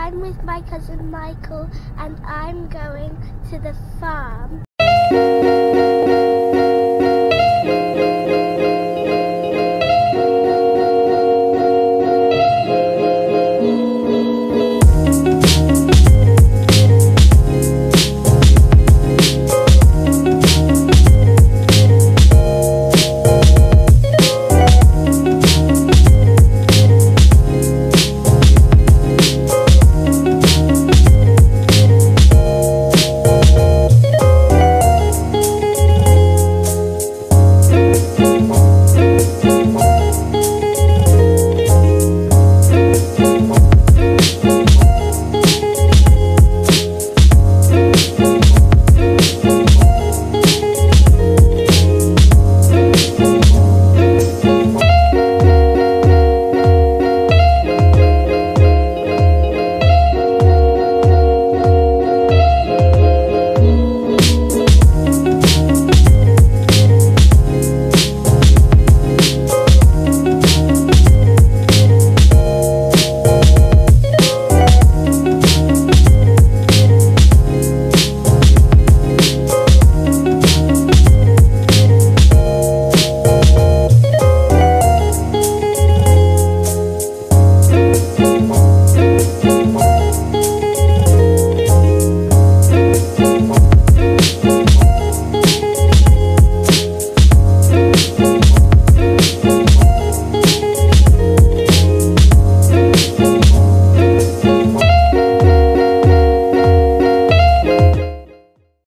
I'm with my cousin Michael and I'm going to the farm.